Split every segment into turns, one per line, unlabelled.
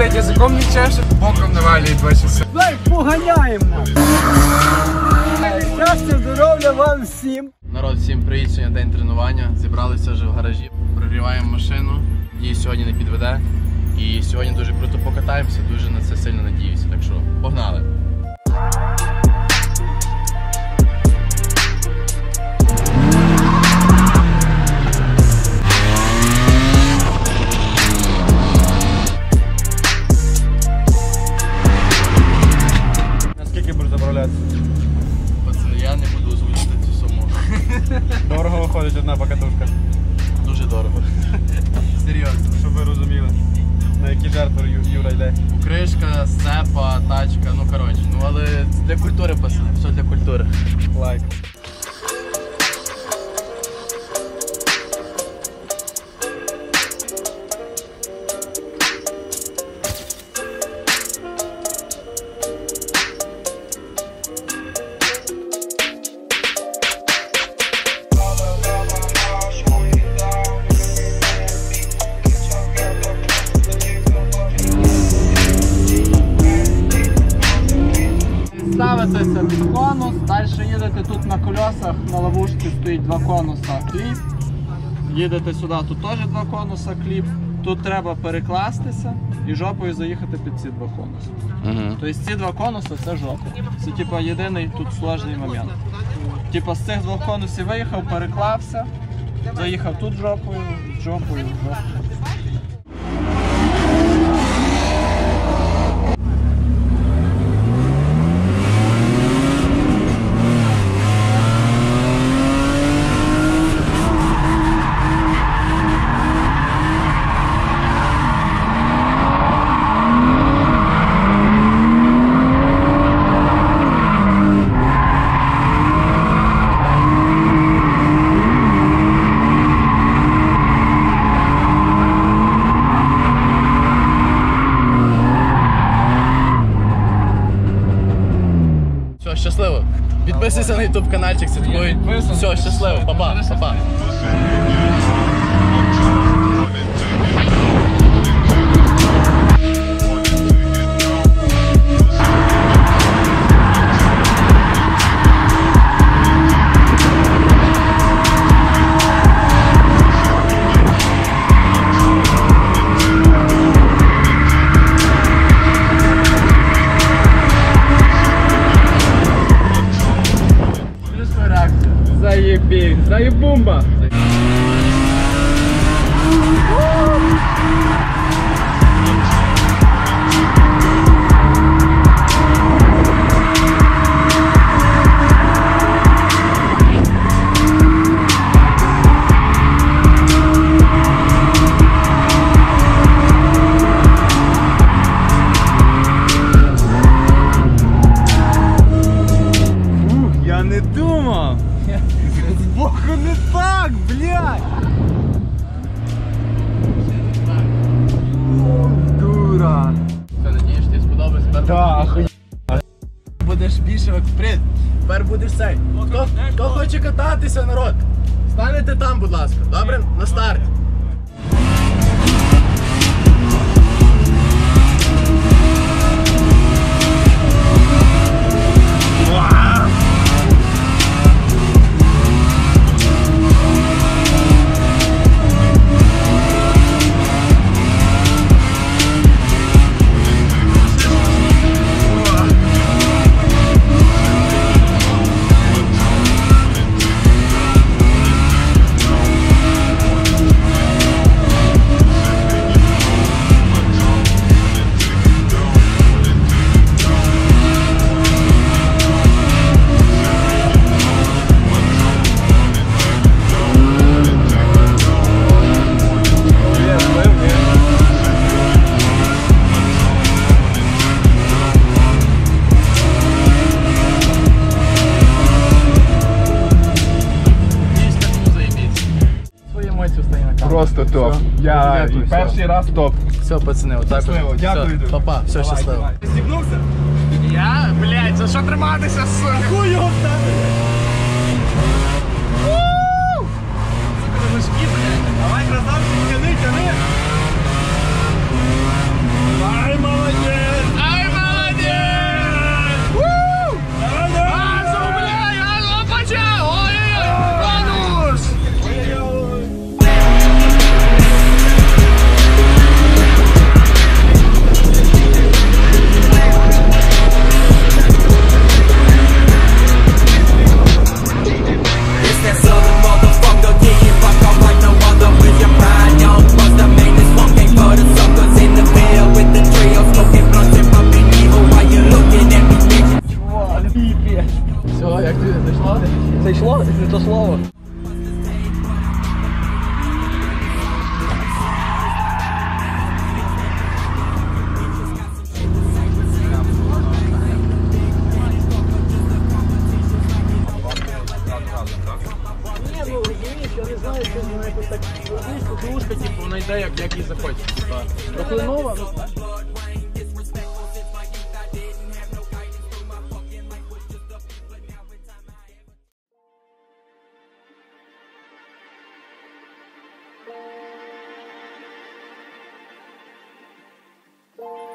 блядь, язиком не чешет, боком навалює два часа.
Давай поганяємо. Щастя, здоров'я вам всім.
Народ, всім привіт, сьогодні день тренування. Зібралися вже в гаражі, прогріваємо машину, її сьогодні не підведе. І сьогодні дуже круто покатаємося, дуже на це сильно надіюся. Так що погнали!
На колесах, на ловушці стоїть два конуса кліп. Їдете сюди, тут теж два конуса кліп. Тут треба перекластися і жопою заїхати під ці два конуси.
Угу.
Тобто ці два конуси це жопа. Це типа єдиний тут сложний момент. Типа з цих двох конусів виїхав, переклався, заїхав тут жопою, жопою, жопою.
Все, щасливо. Підписуйся на YouTube каналчик, слідкуй. Все, щасливо, папа, папа.
Daí, bumba! Не так, блядь! О, дура!
Все, надіюсь, тобі сподобається. Тепер
Так,
будеш- Будеш більше як впред. Тепер будеш цей. Хто, хто хоче кататися, народ? Станете там, будь ласка. Добре? На старт.
Дякую,
раз топ.
Все, пацани, отак.
Щасливо, дякую
Все. Папа, все, щасливо.
Зібнувся?
Я, блядь, за що триматися, сука?
Хуй його вставити!
Сьогодні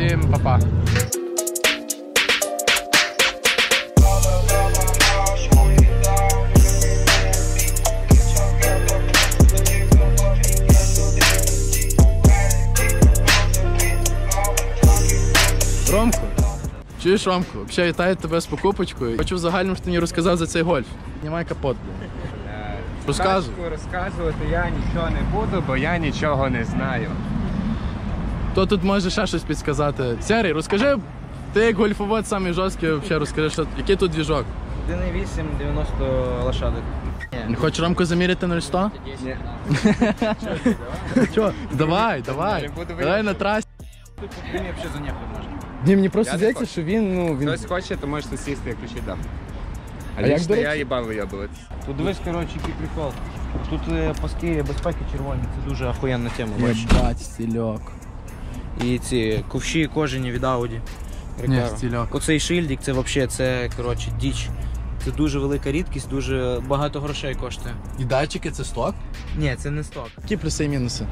всім па-па. Ромко, чуєш, Ромко, взагалі вітаю тебе з покупочкою. Хочу в загальному, що ти мені розказав за цей гольф. Знімай капот, блін. Розказуй.
Розказувати я нічого не буду, бо я нічого не знаю.
Хто тут може ще щось підсказати? Серій, розкажи, ти як гольфовод самий жорсткий, взагалі розкажи, що, який тут двіжок?
1,8, 90 лошадок.
Не хочеш Ромко заміряти 0,100?
Ні.
Чо? Давай, давай. Давай на трасі.
Мені взагалі занехати можна.
Ні, мені просто здається, що він, ну, він...
Хтось хоче, то можете сісти, я ключі дам. А,
як, до речі?
я їбав вийобувати.
Тут дивись, коротше, який прикол. Тут е, паски безпеки червоні, це дуже охуєнна тема.
Єбать, стільок.
І ці ковші кожені від
стільок.
Оцей шильдик, це взагалі, це, коротше, діч. Це дуже велика рідкість, дуже багато грошей коштує.
І датчики це сток?
Ні, це не сток.
Які плюси і мінуси?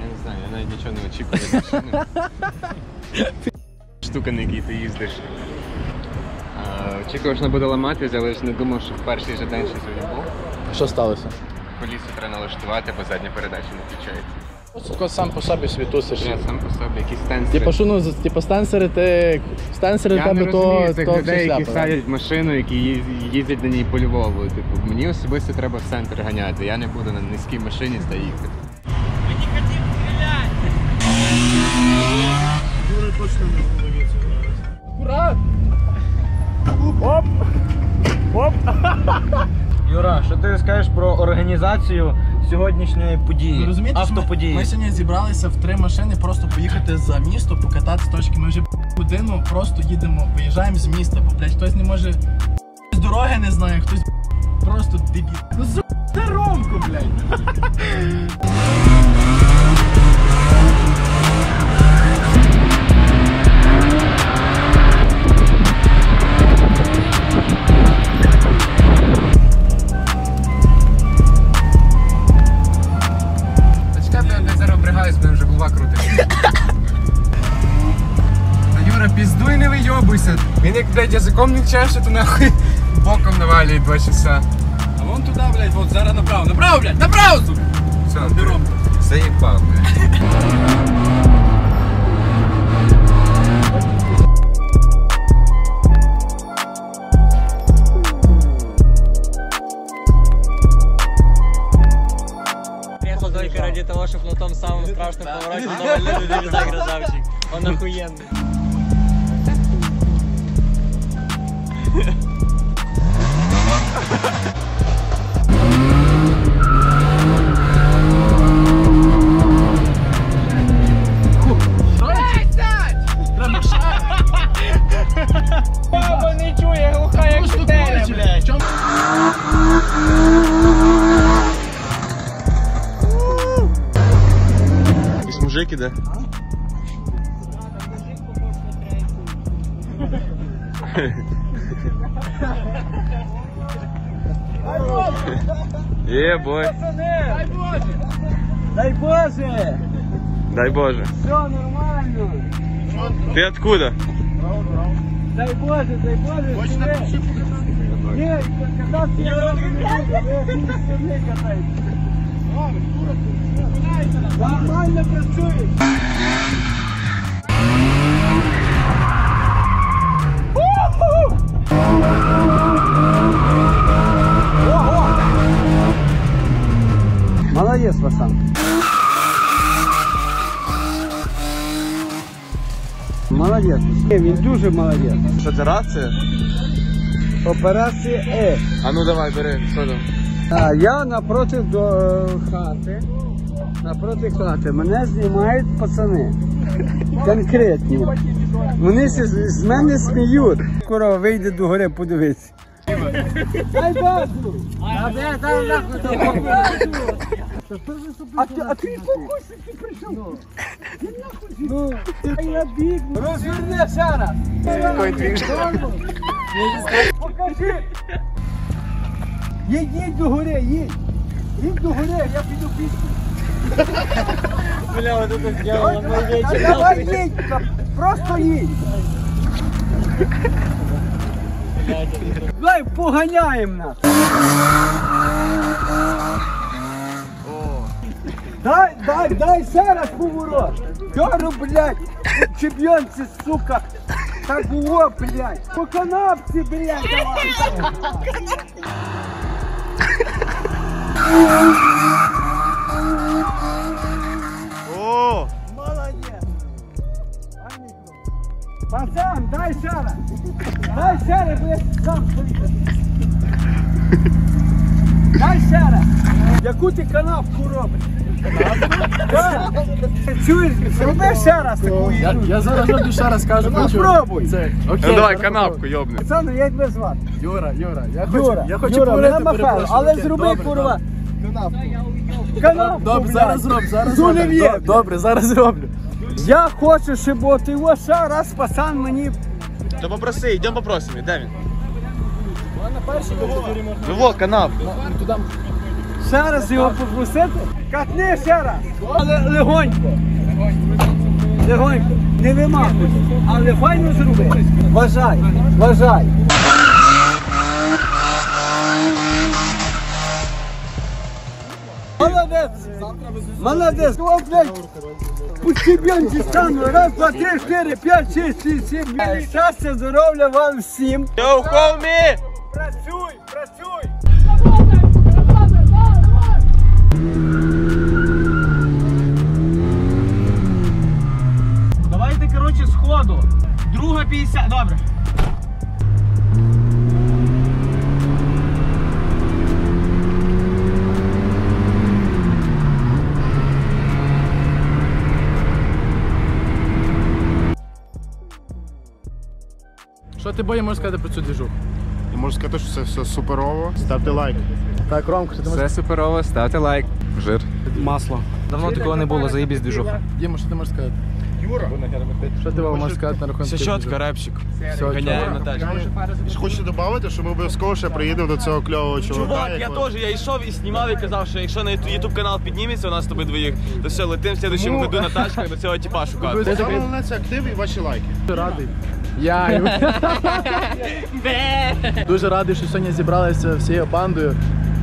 Я не знаю, я навіть нічого не очікую від машини. Штука, на якій ти їздиш. Очікував, що вона буде ламатись, але ж не думав, що в перший же день щось не був.
Що сталося?
Колісо треба налаштувати, бо задня передача не включається.
Просто сам по собі світусиш.
Я сам по собі якісь стенсори.
Типа, що ну, з- типа стенсери, ти стенсери
Я
тебе
не
то,
розумію цих
то
людей, які
шляпа. да?
садять машину, які їз- їздять на ній по Львову. Типу, мені особисто треба в центр ганяти. Я не буду на низькій машині заїхати.
Юра, що ти скажеш про організацію сьогоднішньої події?
Ви розумієте, що
Автоподії.
Ми, ми сьогодні зібралися в три машини просто поїхати за місто, покатати точки. Ми вже годину просто їдемо, виїжджаємо з міста, бо блядь, хтось не може з дороги не знає, хтось просто дебіл. Ну з це Ромко, блядь.
Та Юра, піздуй не вийобуйся. Він як, блядь, язиком не чеше, то нахуй боком навалює два часа.
А вон туди, блядь, от зараз направо. Направо, блядь, направо, сука!
Все, заїбав, блядь.
Приехал только ради того, чтобы на том самом страшном повороте навалил людей за красавчик. Он охуенный.
Баба не чує, глуха як теля, блядь.
Якийсь мужик іде. Є, бой.
Дай Боже!
Дай Боже.
Все нормально!
Ты откуда?
Дай Боже, дай Боже, Ні, катався я не катається. Нормально працює. Дуже молодець.
Що це рація?
Операція Е.
А ну давай, бери, що там?
А я напроти до е, хати. Напроти хати. Мене знімають пацани. Конкретні. Вони з, з мене сміють. Скоро вийде до гори, подивись. Дай базу! А де там нахуй А ти, а ти покусик ти прийшов? Ти нахуй? Ну, ти я біг. Розверни зараз. Покажи. Їдь, їдь до гори, їдь. Їдь до гори, я піду пішки.
Бля, вот это
А Давай їдь, просто їдь. Давай поганяємо нас. Дай, дай, дай ще раз поворот. Яру, блядь, чемпіонці, сука. Так було, блядь. По канавці, блядь, давай.
О!
Молодец. Пацан, дай ще раз. Дай ще раз, бо я сам поїду. Дай ще раз. Яку ти канавку робиш? Чуєш, зроби ще раз таку
Я,
їду.
я зараз роблю ще раз кажу,
Ну,
хочу.
пробуй.
Це, окей,
Ну давай
зараз
канапку,
пробую.
йобни.
Пацан, як тебе звати?
Юра, Юра, я хочу,
Юра,
я хочу
Юра,
говорити,
мене Михайло,
перепрошую,
але
окей,
зроби,
добре,
курва.
добре.
Канавку,
Добре,
блядь.
зараз зроблю, зараз
З
зроблю.
олів'є.
Доб- Добре, зараз зроблю.
Я хочу, щоб от його ще раз пацан мені
То попроси, йдемо попросимо, де він? Ну во, канап.
Ще раз його попросити? Катни ще раз. Але легонько. Легонько. Не вимахуй. Але файно зроби. Вважай, вважай. Молодець. Молодець. О, блядь. Пусти стану. Раз, два, три, чотири, п'ять, шість, шість, сім. Щастя, здоров'я вам всім.
Йоу, хомі!
Працюй, працюй.
Друга 50. Добре.
Що ти боє можеш сказати про цю двіжуху?
Я можу сказати, що це все суперово. Ставте лайк.
Так, Ромко, що ти можеш
Все суперово, ставте лайк. Жир.
Масло. Давно такого не було, заїбісь двіжуха.
Діма, що ти можеш сказати? Юра. Що ти Вова, можеш сказати на рахунок?
Все чітко, репчик.
чітко.
на тачку.
Хочете додати, що ми обов'язково ще приїдемо до цього кльового чувака.
Чувак, я теж, я йшов і знімав і казав, що якщо на ютуб канал підніметься у нас з тобою двоїх, то все, летим в следующому году на тачках до цього типа шукати.
Ти
Саме головне це актив і ваші лайки.
радий. Я дуже радий, що сьогодні зібралися всією бандою.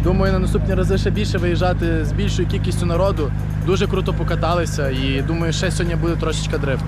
Думаю, на наступні рази ще більше виїжджати з більшою кількістю народу. Дуже круто покаталися і думаю, ще сьогодні буде трошечка дрифт.